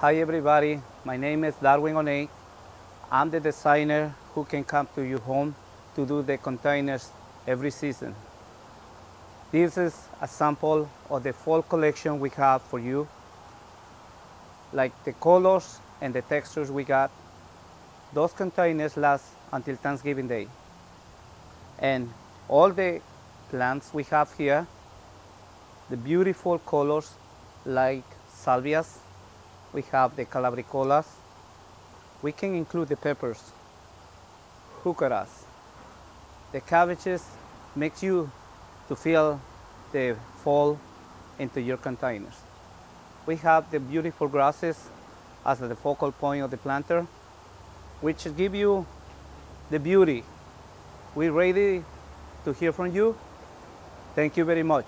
Hi everybody, my name is Darwin Oney. I'm the designer who can come to your home to do the containers every season. This is a sample of the fall collection we have for you. Like the colors and the textures we got. Those containers last until Thanksgiving Day. And all the plants we have here, the beautiful colors like salvias, we have the calibrachoas. We can include the peppers, heucheras. The cabbages makes you to feel the fall into your containers. We have the beautiful grasses as the focal point of the planter, which give you the beauty. We're ready to hear from you. Thank you very much.